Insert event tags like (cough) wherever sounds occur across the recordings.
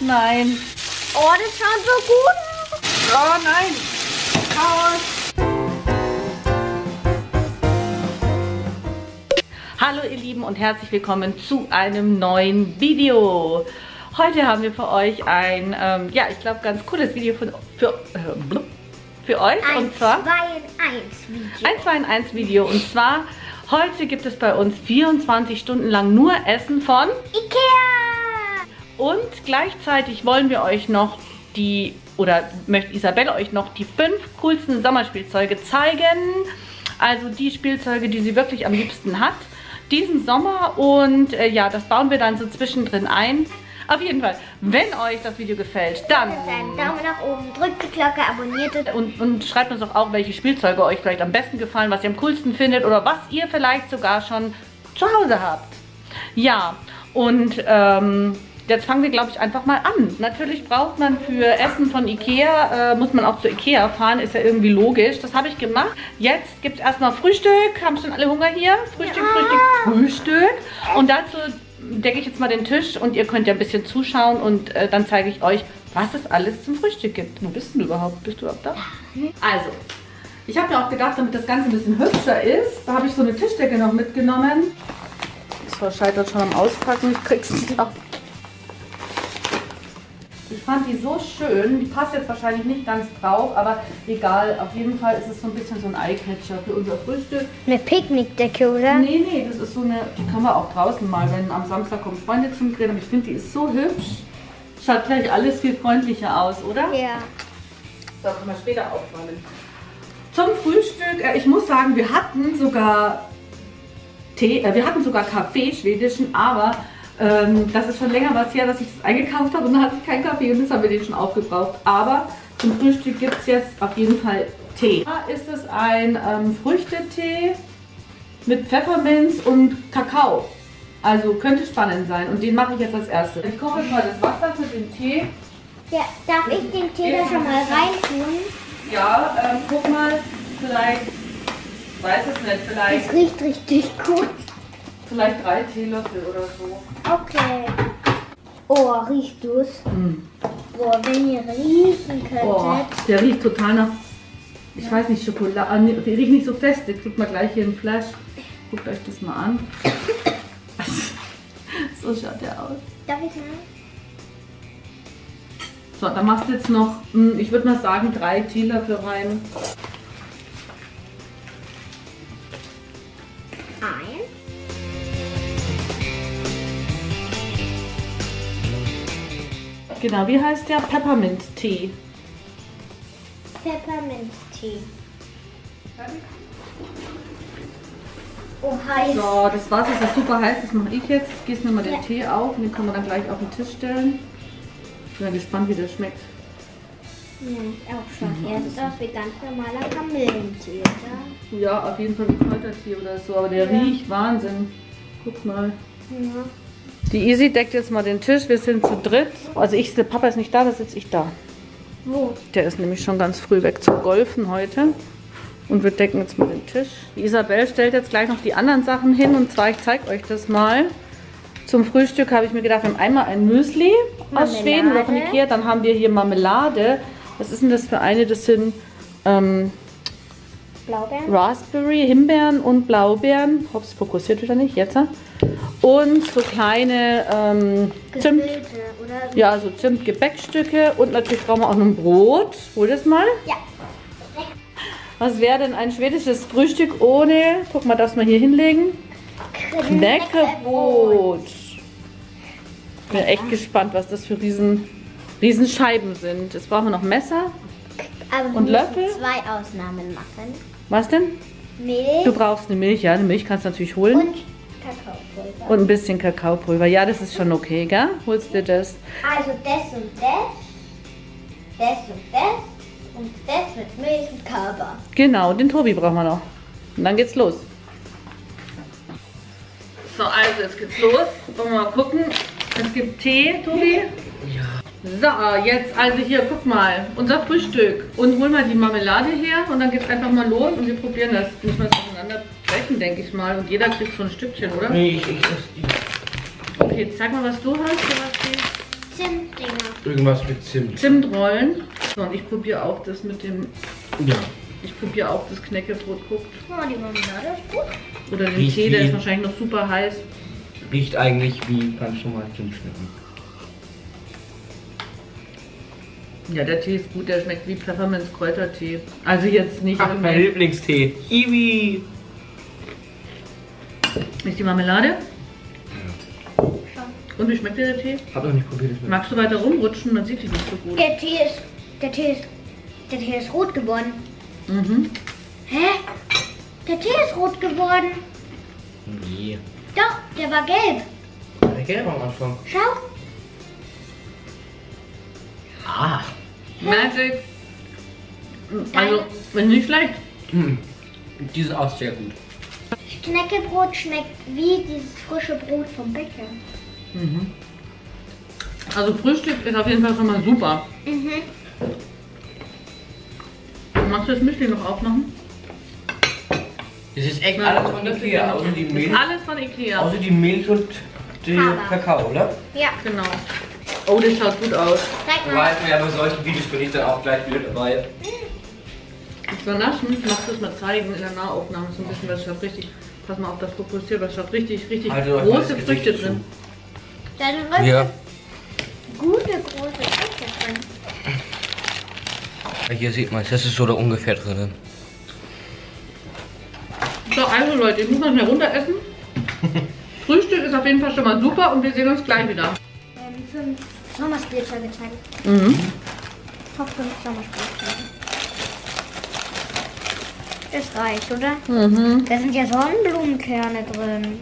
Nein. Oh, das schaut so gut aus. Oh nein. Chaos. Hallo ihr Lieben und herzlich willkommen zu einem neuen Video. Heute haben wir für euch ein, ähm, ja, ich glaube, ganz cooles Video für, für, äh, für euch. Ein und zwar 2 in 1 Video. ein 2 in 1 Video. Und zwar, heute gibt es bei uns 24 Stunden lang nur Essen von Ikea! Und gleichzeitig wollen wir euch noch die, oder möchte Isabelle euch noch die fünf coolsten Sommerspielzeuge zeigen. Also die Spielzeuge, die sie wirklich am liebsten hat. Diesen Sommer und äh, ja, das bauen wir dann so zwischendrin ein. Auf jeden Fall, wenn euch das Video gefällt, dann einen Daumen nach oben, drückt die Glocke, abonniert es. und, und schreibt uns doch auch, welche Spielzeuge euch vielleicht am besten gefallen, was ihr am coolsten findet oder was ihr vielleicht sogar schon zu Hause habt. Ja, und ähm, jetzt fangen wir, glaube ich, einfach mal an. Natürlich braucht man für Essen von Ikea, äh, muss man auch zu Ikea fahren, ist ja irgendwie logisch. Das habe ich gemacht. Jetzt gibt es erstmal Frühstück. Haben schon alle Hunger hier? Frühstück, Frühstück, Frühstück. Und dazu decke ich jetzt mal den Tisch und ihr könnt ja ein bisschen zuschauen und äh, dann zeige ich euch, was es alles zum Frühstück gibt. Wo bist denn du überhaupt? Bist du überhaupt da? Also, ich habe mir auch gedacht, damit das Ganze ein bisschen hübscher ist, da habe ich so eine Tischdecke noch mitgenommen. Das scheitert schon am Auspacken, ich krieg's nicht ab. Ich fand die so schön, die passt jetzt wahrscheinlich nicht ganz drauf, aber egal, auf jeden Fall ist es so ein bisschen so ein Eyecatcher für unser Frühstück. Eine Picknickdecke, oder? Nee, nee, das ist so eine, die können wir auch draußen mal, wenn am Samstag kommen Freunde zum Grillen, aber ich finde, die ist so hübsch. Schaut gleich alles viel freundlicher aus, oder? Ja. So, können wir später aufräumen. Zum Frühstück, äh, ich muss sagen, wir hatten sogar Tee, äh, wir hatten sogar Kaffee, schwedischen, aber ähm, das ist schon länger was her, dass ich das eingekauft habe und dann hatte ich keinen Kaffee und jetzt haben wir den schon aufgebraucht. Aber zum Frühstück gibt es jetzt auf jeden Fall Tee. Da ist es ein ähm, Früchtetee mit Pfefferminz und Kakao. Also könnte spannend sein und den mache ich jetzt als erstes. Ich koche jetzt mal das Wasser für den Tee. ja. Darf ich den Tee da schon mal reintun? Ja, ähm, guck mal, vielleicht, ich weiß es nicht, vielleicht, Das riecht richtig gut. Vielleicht drei Teelöffel oder so. Okay. Oh, riechst du's? Hm. Boah, wenn ihr riechen könntet. Oh, der riecht total nach, ich weiß nicht, Schokolade, ah, der riecht nicht so fest, der kriegt mal gleich hier ein Flash. Guckt euch das mal an. (laughs) so schaut der aus. Darf ich mal? So, dann machst du jetzt noch, hm, ich würde mal sagen, drei Teelöffel rein. Genau, wie heißt der? Peppermint-Tee. Pfefferminztee. Oh, heiß. So, das Wasser ist ja super heiß, das mache ich jetzt. Jetzt gießen wir mal den Ja. Tee auf und den können wir dann gleich auf den Tisch stellen. Ich bin ja gespannt, wie der schmeckt. Ja, ich auch schon. Ja, das sieht aus wie ganz normaler Kamillentee, oder? Ja, auf jeden Fall wie Kräutertee oder so, aber der Ja. riecht Wahnsinn. Guck mal. Ja. Die Easy deckt jetzt mal den Tisch, wir sind zu dritt. Also ich, der Papa ist nicht da, da sitze ich da. Wo? Der ist nämlich schon ganz früh weg zum Golfen heute. Und wir decken jetzt mal den Tisch. Die Isabel stellt jetzt gleich noch die anderen Sachen hin und zwar, ich zeige euch das mal. Zum Frühstück habe ich mir gedacht, wir haben einmal ein Müsli aus Marmelade. Schweden oder von Ikea, dann haben wir hier Marmelade. Was ist denn das für eine? Das sind ähm, Blaubeeren? Raspberry, Himbeeren und Blaubeeren. Hops, fokussiert wieder nicht, jetzt. Und so kleine ähm, Zimt, ja, so Zimt-Gebäckstücke und natürlich brauchen wir auch noch ein Brot. Hol das mal. Ja. Was wäre denn ein schwedisches Frühstück ohne, guck mal, das mal hier hinlegen, Knäckebrot. Bin echt gespannt, was das für riesen, riesen Scheiben sind. Jetzt brauchen wir noch Messer. Aber Und Löffel? zwei Ausnahmen machen. Was denn? Milch Du brauchst eine Milch, ja, eine Milch kannst du natürlich holen. und Kakaopulver. Und ein bisschen Kakaopulver. Ja, das ist schon okay, gell? Holst dir das? Also das und das, das und das und das mit Milch und Körper. Genau, den Tobi brauchen wir noch. Und dann geht's los. So, also jetzt geht's los. Wollen wir mal gucken. Es gibt Tee, Tobi. Ja. So, jetzt also hier, guck mal, unser Frühstück. Und hol mal die Marmelade her und dann geht's einfach mal los und wir probieren das. Müssen wir es auseinander brechen, denke ich mal. Und jeder kriegt so ein Stückchen, oder? Nee, ich, ich esse die. Okay, zeig mal, was du hast. Sebastian. Zimtdinger. Irgendwas mit Zimt. Zimtrollen. So, und ich probiere auch das mit dem, Ja. ich probiere auch das Knäckebrot, guckt. Oh, die Marmelade ist gut. Oder den Riecht Tee, der ist wahrscheinlich noch super heiß. Riecht eigentlich wie ganz normal Zimtschnecken. Ja, der Tee ist gut, der schmeckt wie Pfefferminz-Kräutertee. Also jetzt nicht Ach, mein. Lieblingstee. Iwi. Ist die Marmelade? Und wie schmeckt dir der Tee? Hab noch nicht probiert. das Magst du weiter rumrutschen, dann sieht die nicht so gut. Der Tee ist, der Tee ist, der Tee ist rot geworden. Mhm. Hä? Der Tee ist rot geworden. Nee. Doch, der war gelb. Der gelb am Anfang. Schau. Ah. Magic. Also, ist nicht schlecht. Hm. Die sind auch sehr gut. Knäckebrot schmeckt wie dieses frische Brot vom Bäcker. Mhm. Also Frühstück ist auf jeden Fall schon mal super. Mhm. Magst du das Müsli noch aufmachen? Das ist echt Ja, alles von Ikea, außer die Milch. alles von Ikea. Außer die Milch und der. Kakao, oder? Ja, Genau. Oh, das schaut gut aus. zeig mal. weißt ja, bei solchen Videos bin ich dann auch gleich wieder dabei. So naschen, ich mach das mal zeigen in der Nahaufnahme so ein bisschen, weil es richtig, pass mal auf das es schaut richtig, richtig mal große Früchte drin. Da sind richtig Ja. gute große Früchte drin. Hier sieht man es, das ist so da ungefähr drin. So, also Leute, ich muss noch schnell runter essen. (laughs) Frühstück ist auf jeden Fall schon mal super und wir sehen uns gleich wieder. Ähm, fünf Sommerspielzeuge zeigen. Mhm. Top 5 Sommerspielzeuge. Das reicht, oder? Mhm. Da sind ja Sonnenblumenkerne drin.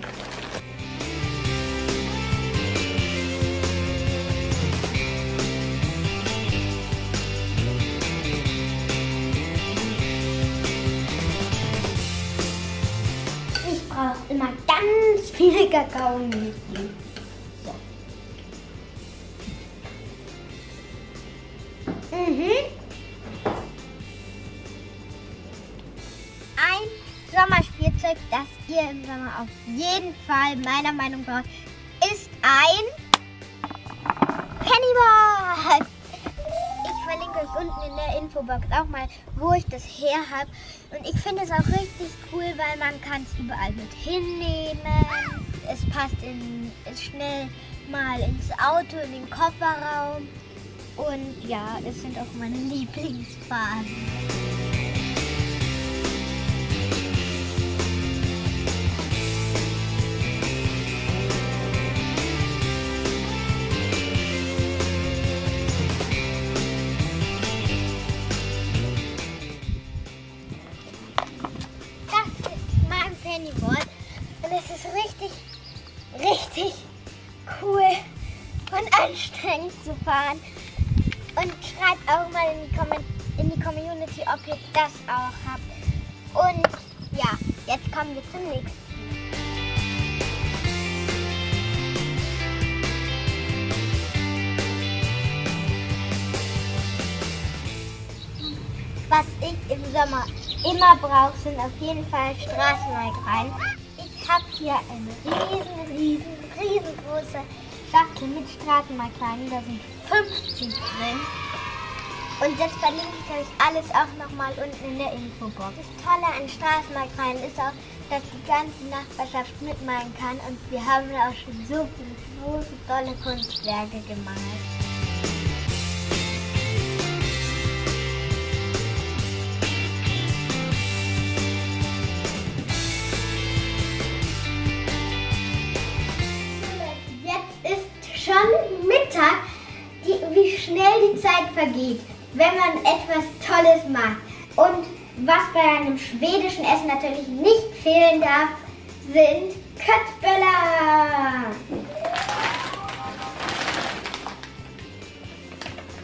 Ich brauche immer ganz viele Kakaomilch. Sommerspielzeug, das ihr im Sommer auf jeden Fall meiner Meinung nach ist ein Pennyball. Ich verlinke euch unten in der Infobox auch mal, wo ich das her habe. Und ich finde es auch richtig cool, weil man kann es überall mit hinnehmen. Es passt in, ist schnell mal ins Auto, in den Kofferraum. Und ja, es sind auch meine (laughs) Lieblingsfarben. Ob ihr das auch habt. Und ja, jetzt kommen wir zum nächsten. Was ich im Sommer immer brauche, sind auf jeden Fall Straßenneugrein. Ich habe hier eine riesen, riesen, riesengroße Schachtel mit Straßenneugrein. Da sind 50 drin. Und das verlinke ich euch alles auch nochmal unten in der Infobox. Das Tolle an Straßenneugrein ist auch, dass die ganze Nachbarschaft mitmalen kann. Und wir haben auch schon so viele große, tolle Kunstwerke gemalt. Jetzt ist schon Mittag, die, wie schnell die Zeit vergeht, wenn man etwas Tolles macht. Und was bei einem schwedischen Essen natürlich nicht fehlen darf, sind Köttböller.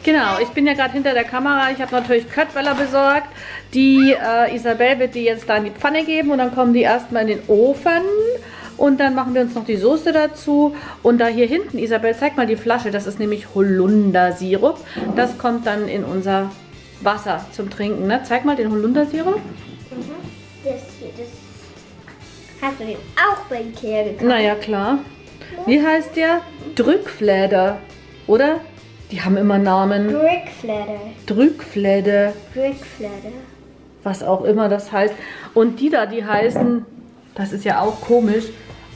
Genau, ich bin ja gerade hinter der Kamera. Ich habe natürlich Köttböller besorgt. Die äh, Isabel wird die jetzt da in die Pfanne geben und dann kommen die erstmal in den Ofen. Und dann machen wir uns noch die Soße dazu. Und da hier hinten, Isabel, zeig mal die Flasche. Das ist nämlich Holundersirup. Das kommt dann in unser Wasser zum Trinken. Ne? Zeig mal den Holundersirup. Das hier, das hast du den auch bei Ikea gekauft. Naja, klar. Wie heißt der? Drückfläder. Oder? Die haben immer Namen. Brickflatter. Drückfläde, Brickflatter. was auch immer das heißt. Und die da, die heißen, das ist ja auch komisch,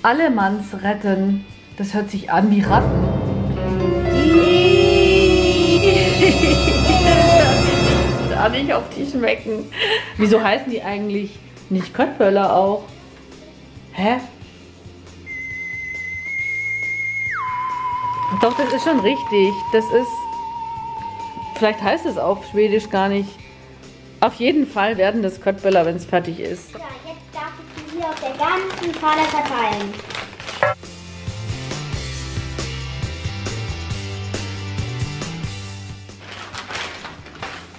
Allemanns retten. Das hört sich an wie Ratten. (laughs) Gar nicht auf die schmecken. Wieso heißen die eigentlich nicht Köttböller auch? Hä? Doch, das ist schon richtig. Das ist. Vielleicht heißt es auf Schwedisch gar nicht. Auf jeden Fall werden das Köttböller, wenn es fertig ist. Ganzen Pfanne verteilen.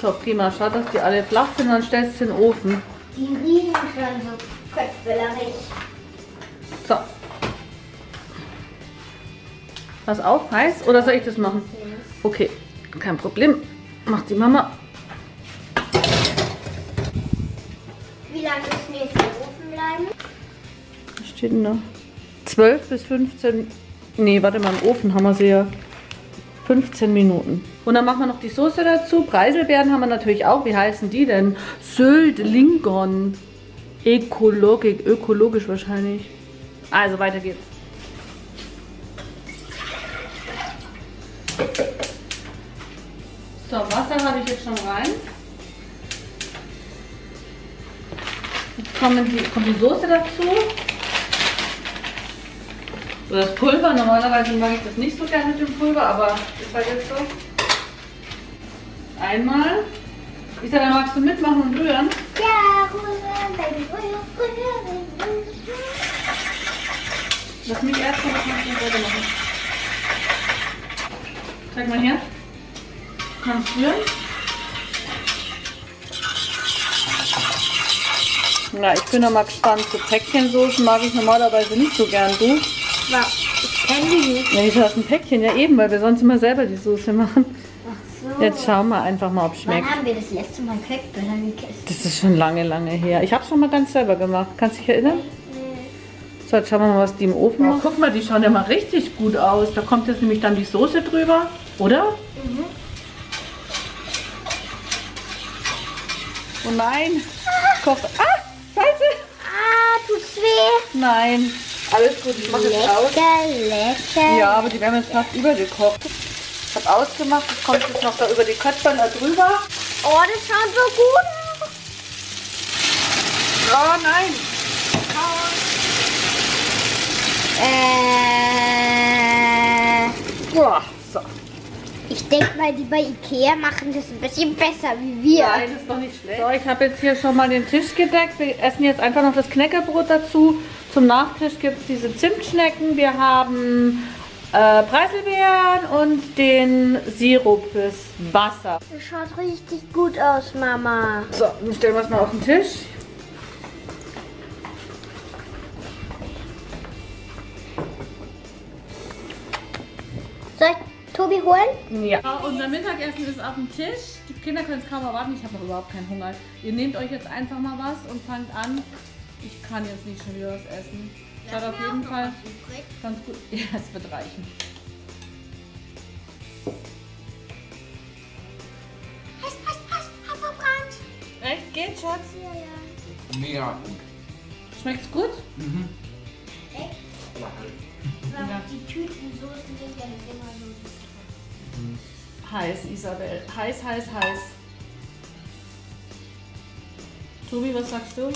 So, prima. Schau, dass die alle flach sind und dann stellst du in den Ofen. Die riechen schon so köttbüllerig. So. Was auf? Heiß? Oder soll ich das machen? Okay, kein Problem. Macht die Mama. Steht denn da? 12 bis 15. Nee, warte mal, im Ofen haben wir sie ja. 15 Minuten. Und dann machen wir noch die Soße dazu. Preiselbeeren haben wir natürlich auch. Wie heißen die denn? Sylt Lingon. Ökologik, ökologisch wahrscheinlich. Also weiter geht's. So, Wasser habe ich jetzt schon rein. Jetzt kommen die, kommt die Soße dazu. Oder das Pulver. Normalerweise mag ich das nicht so gerne mit dem Pulver, aber ist halt jetzt so. Einmal. Isabel, magst du mitmachen und rühren? Ja, rühren, Baby, rühren, rühren, rühren. Lass mich erst mal das machen. Zeig mal her. Kannst rühren. Na, ich bin noch mal gespannt. So Päckchensoßen mag ich normalerweise nicht so gern. Du? Ja, ich kenne die nicht. Ja, hast du ein Päckchen? Ja eben, weil wir sonst immer selber die Soße machen. Ach so. Jetzt schauen wir einfach mal, ob es Wann schmeckt. haben wir das letzte Mal Köttbullar gegessen? Das ist schon lange, lange her. Ich habe schon mal ganz selber gemacht. Kannst du dich erinnern? So, jetzt schauen wir mal, was die im Ofen machen. Guck mal, die schauen ja mal richtig gut aus. Da kommt jetzt nämlich dann die Soße drüber, oder? Oh nein. Kocht. Ah, scheiße. Ah, tut's weh. Nein. Alles gut, ich mache jetzt aus. Lecker, lecker. Ja, aber die werden jetzt fast übergekocht. Ich habe ausgemacht, es kommt jetzt noch da über die Köttböller drüber. Oh, das schaut so gut aus. Oh nein. Äh, Boah, so. ich denke mal, die bei Ikea machen das ein bisschen besser wie wir. Nein, ist doch nicht schlecht. So, ich habe jetzt hier schon mal den Tisch gedeckt. Wir essen jetzt einfach noch das Knäckebrot dazu. Zum Nachtisch gibt es diese Zimtschnecken. Wir haben äh, Preiselbeeren und den Sirup fürs Wasser. Das schaut richtig gut aus, Mama. So, dann stellen wir es mal auf den Tisch. Soll ich Tobi holen? Ja. Unser Mittagessen ist auf dem Tisch. Die Kinder können es kaum erwarten. Ich habe noch überhaupt keinen Hunger. Ihr nehmt euch jetzt einfach mal was und fangt an. Ich kann jetzt nicht schon wieder was essen. Schaut auf jeden Fall ganz gut. (laughs) Ja, es wird reichen. Pass, pass, pass, hab verbrannt. Echt? Geht, Schatz? Ja, ja. Mega gut. Schmeckt's gut? Mhm. Echt? Ja. Die Tütensoßen sind ja nicht immer so. Heiß, Isabel. Heiß, heiß, heiß. Tobi, was sagst du?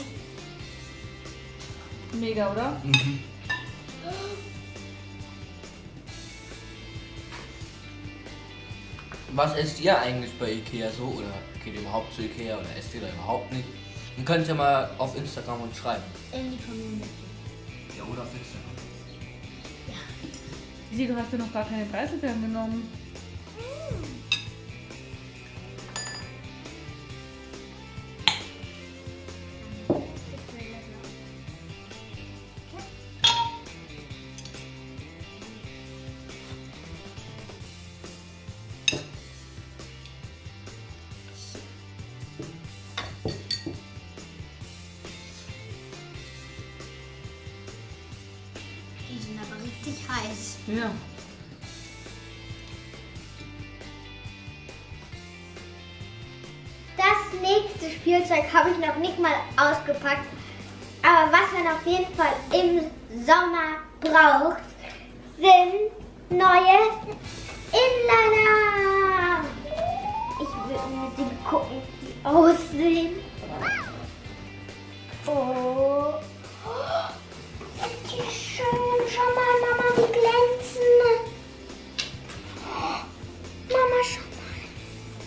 Mega, oder? Mhm. Was esst ihr eigentlich bei Ikea so? Oder geht ihr überhaupt zu Ikea oder esst ihr da überhaupt nicht? Dann könnt ihr mal auf Instagram uns schreiben. In die Community. Ja, oder auf Instagram. Isi, du hast dir noch gar keine Preiselbeeren genommen.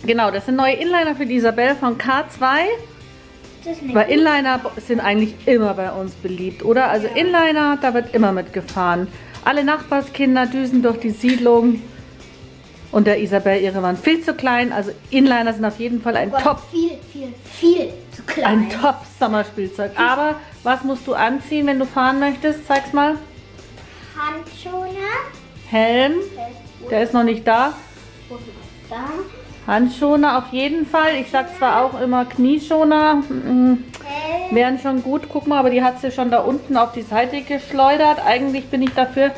Genau, das sind neue Inliner für die Isabel von K2. Das ist eine Weil Inliner sind eigentlich immer bei uns beliebt, oder? Also Inliner, da wird immer mitgefahren. Alle Nachbarskinder düsen durch die Siedlung. Und der Isabel, ihre waren viel zu klein. Also Inliner sind auf jeden Fall ein Gott, Top, viel, viel, viel zu klein. ein Top Sommerspielzeug. Aber was musst du anziehen, wenn du fahren möchtest? Zeig's mal. Handschoner. Helm, der ist noch nicht da. Da. Handschoner auf jeden Fall. Ich sag zwar auch immer Knieschoner. mm. Wären schon gut. Guck mal, aber die hat sie schon da unten auf die Seite geschleudert. Eigentlich bin ich dafür,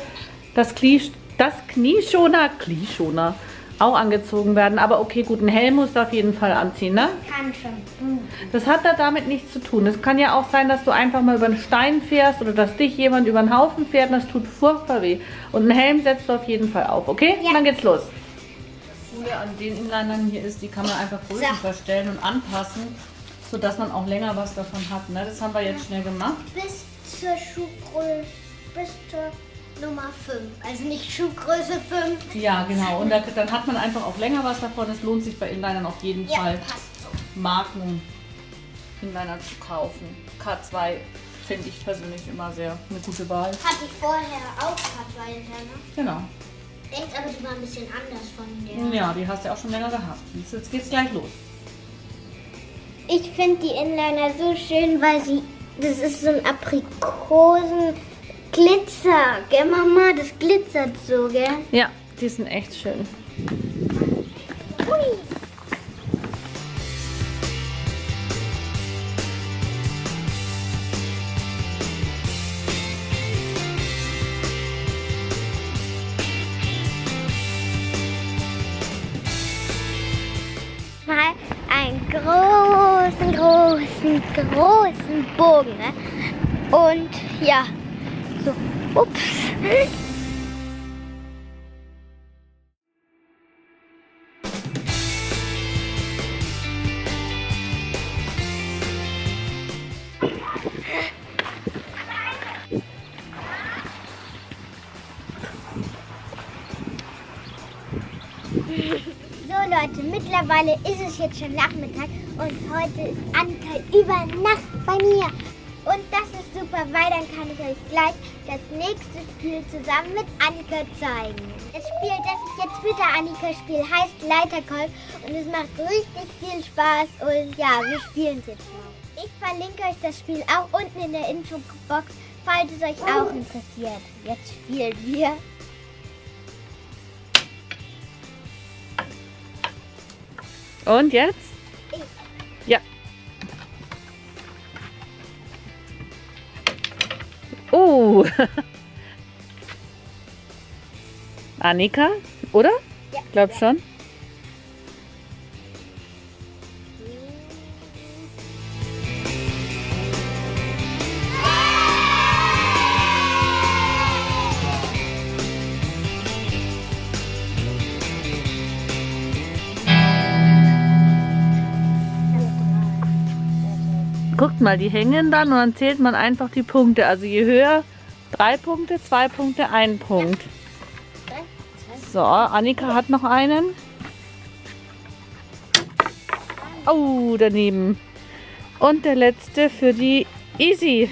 dass, Knie, dass Knieschoner, Knieschoner auch angezogen werden. Aber okay, gut, einen Helm musst du auf jeden Fall anziehen, ne? Kann schon. Das hat da damit nichts zu tun. Es kann ja auch sein, dass du einfach mal über einen Stein fährst oder dass dich jemand über einen Haufen fährt und das tut furchtbar weh. Und einen Helm setzt du auf jeden Fall auf, okay? Ja. Dann geht's los. Coole an den Inlinern hier ist, die kann man einfach Größen So. verstellen und anpassen, sodass man auch länger was davon hat. Ne? Das haben wir jetzt schnell gemacht. Bis zur Schuhgröße, bis zur Nummer 5. Also nicht Schuhgröße 5. Ja, genau. Und da, dann hat man einfach auch länger was davon. Es lohnt sich bei Inlinern auf jeden Ja, Fall, so. Marken Inliner zu kaufen. K2 finde ich persönlich immer sehr eine gute Wahl. Hatte ich vorher auch Kartweil ne? Genau. Echt, aber die war ein bisschen anders von der. Ja, die hast du ja auch schon länger gehabt. Jetzt, geht's gleich los. Ich finde die Inliner so schön, weil sie. Das ist so ein Aprikosen. Glitzer, gell Mama? Das glitzert so, gell? Ja, die sind echt schön. Hui. Großen, Bogen. Ne? Und ja, so, ups. Mittlerweile ist es jetzt schon Nachmittag und heute ist Annika über Nacht bei mir. Und das ist super, weil dann kann ich euch gleich das nächste Spiel zusammen mit Annika zeigen. Das Spiel, das ich jetzt mit der Annika spiele, heißt Leiterkolb und es macht richtig viel Spaß und ja, wir spielen es jetzt mal. Ich verlinke euch das Spiel auch unten in der Infobox, falls es euch auch interessiert. Jetzt spielen wir. Und jetzt? Ja. Oh. (laughs) Annika, oder? Ja. Glaub schon. Mal, die hängen dann und dann zählt man einfach die Punkte. Also je höher, drei Punkte, zwei Punkte, ein Punkt. So, Annika hat noch einen. Oh, daneben. Und der letzte für die Easy.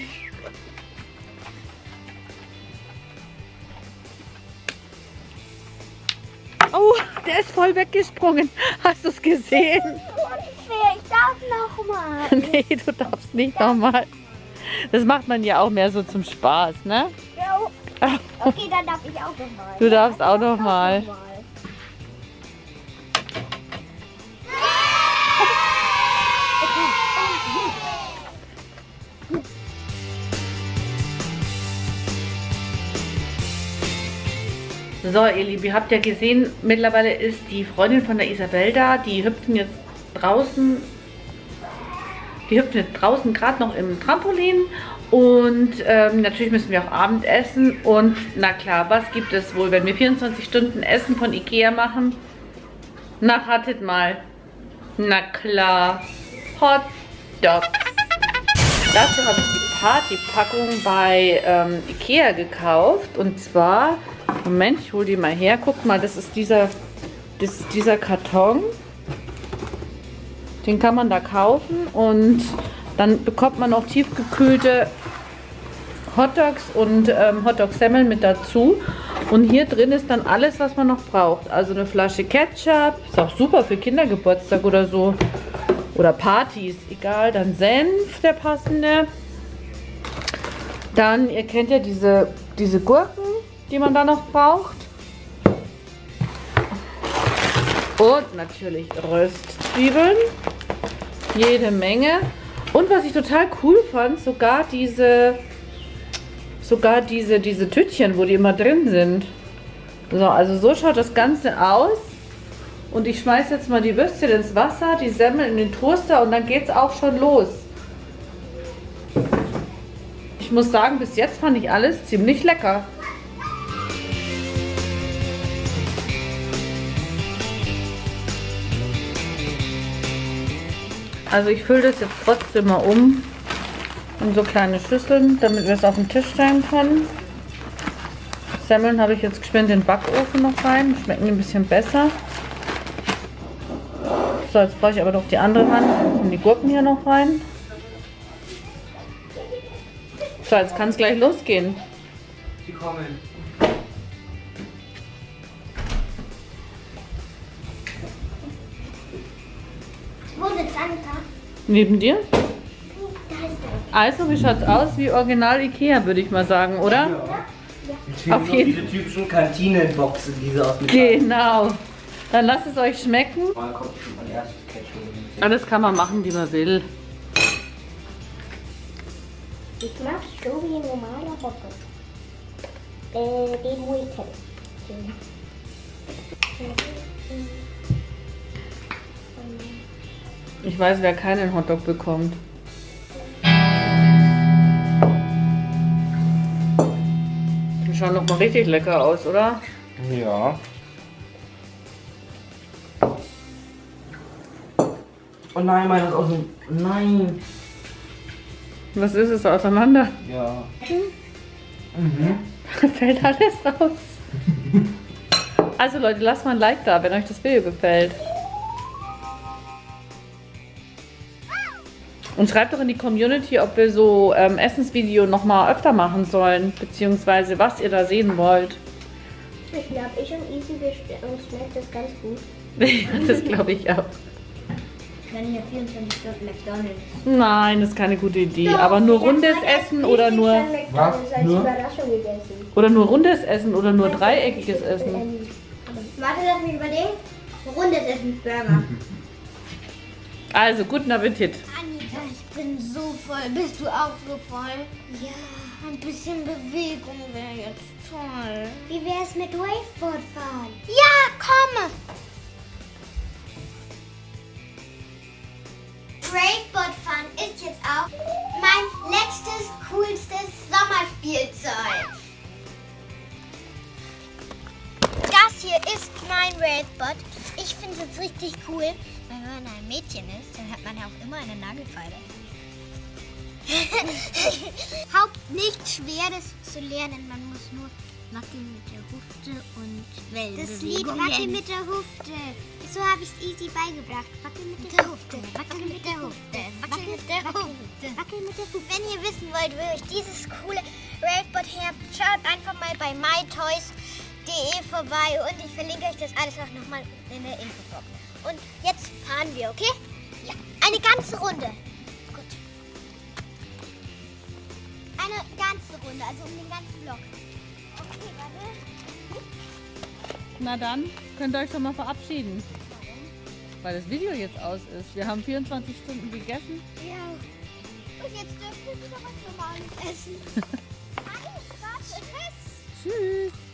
Oh, der ist voll weggesprungen. Hast du es gesehen? Darf noch mal. (laughs) nee, du darfst nicht nochmal. Das macht man ja auch mehr so zum Spaß, ne? Ja, Okay, dann darf ich auch noch mal. Du darfst auch nochmal. So, ihr Lieben, ihr habt ja gesehen, mittlerweile ist die Freundin von der Isabel da. Die hüpfen jetzt draußen Die hüpfen jetzt draußen gerade noch im Trampolin. Und ähm, natürlich müssen wir auch Abend essen. Und na klar, was gibt es wohl, wenn wir 24 Stunden Essen von Ikea machen? Na, hattet mal. Na klar. Hot Dogs. Dazu habe ich die Partypackung bei ähm, Ikea gekauft. Und zwar, Moment, ich hole die mal her. Guckt mal, das ist dieser, das ist dieser Karton. Den kann man da kaufen und dann bekommt man auch tiefgekühlte Hotdogs und ähm, Hotdog-Semmeln mit dazu. Und hier drin ist dann alles, was man noch braucht. Also eine Flasche Ketchup, ist auch super für Kindergeburtstag oder so. Oder Partys, egal. Dann Senf, der passende. Dann, ihr kennt ja diese, diese Gurken, die man da noch braucht. Und natürlich Röstzwiebeln. Jede Menge. Und was ich total cool fand, sogar diese, sogar diese, diese Tütchen, wo die immer drin sind. So, also so schaut das Ganze aus. Und ich schmeiße jetzt mal die Würstchen ins Wasser, die Semmel in den Toaster und dann geht es auch schon los. Ich muss sagen, bis jetzt fand ich alles ziemlich lecker. Also ich fülle das jetzt trotzdem mal um in so kleine Schüsseln, damit wir es auf den Tisch stellen können. Semmeln habe ich jetzt geschwind in den Backofen noch rein. Schmecken ein bisschen besser. So, jetzt brauche ich aber noch die andere Hand. Und die Gurken hier noch rein. So, jetzt kann es gleich losgehen. Die kommen. Neben dir? Da ist er. Also, wie schaut's aus? Wie original Ikea, würde ich mal sagen, oder? Die Auf jeden- Diese typischen Kantinenboxen, diese aus Metall. Genau. Dann lasst es euch schmecken. Mal kommt schon mein erstes Ketchup. Alles kann man machen, wie man will. Ich mach so wie ein normaler Hotdog. Äh, den muss ich kennen. Ich weiß, wer keinen Hotdog bekommt. Die schauen doch mal richtig lecker aus, oder? Ja. Oh nein, meiner ist aus dem. Nein. Was ist es auseinander? Ja. Mhm. (laughs) Fällt alles raus. Also Leute, lasst mal ein Like da, wenn euch das Video gefällt. Und schreibt doch in die Community, ob wir so ähm, Essensvideo nochmal öfter machen sollen, beziehungsweise was ihr da sehen wollt. Ich glaube, ich und Easy, uns schmeckt das ganz gut. (laughs) das glaube ich auch. Wenn hier 24 Stunden McDonalds. Nein, das ist keine gute Idee. Aber nur rundes Essen oder nur McDonalds als Nur? Überraschung gegessen. oder nur rundes Essen oder nur dreieckiges Essen. Warte, lass mich überlegen. Rundes Essen, Burger. Also guten Appetit. Bin so voll. Bist du auch so voll? Ja. Ein bisschen Bewegung wäre jetzt toll. Wie wär's mit Waveboard fahren? Ja, komme! Waveboard fahren ist jetzt auch mein letztes, coolstes Sommerspielzeug. Das hier ist mein Waveboard. Ich finde es richtig cool. Weil wenn man ein Mädchen ist, dann hat man ja auch immer eine Nagelfeile. (laughs) Haupt nichts Schweres zu lernen. Man muss nur wackeln mit der Hüfte und Das Lied Wellenbewegungen. Wackel mit der Hüfte. So habe ich es easy beigebracht. Wackel mit der Hüfte. Wackel mit der Hüfte. Wackel mit der Hüfte. Wackel mit der Hüfte. Wenn ihr wissen wollt, wo ich dieses coole Raveboard her schaut einfach mal bei mytoys.de vorbei und ich verlinke euch das alles auch nochmal in der Infobox. Und jetzt fahren wir, okay? Ja, eine ganze Runde. Eine ganze Runde, also um den ganzen Block. Okay, warte. Na dann, könnt ihr euch schon mal verabschieden. Weil das Video jetzt aus ist. Wir haben 24 Stunden gegessen. Ja. Und jetzt dürfen wir wieder was Normales essen. (laughs) Nein, warte, tschüss. Tschüss.